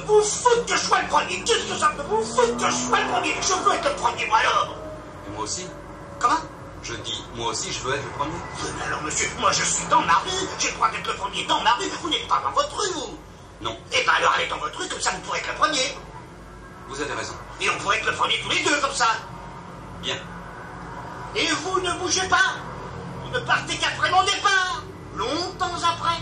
vous foutre que je sois le premier Qu'est-ce que ça peut vous foutre que je sois le premier Je veux être le premier, moi alors Et moi aussi Comment? Je dis, moi aussi, je veux être le premier. Mais alors, monsieur, moi je suis dans ma rue, j'ai le droit d'être le premier dans ma rue, vous n'êtes pas dans votre rue, vous Non, Eh ben alors allez dans votre rue, comme ça vous pourrez être le premier. vous avez raison. Et on pourrait être le premier tous les deux, comme ça. Bien. Et vous ne bougez pas Vous ne partez qu'après mon départ Longtemps après.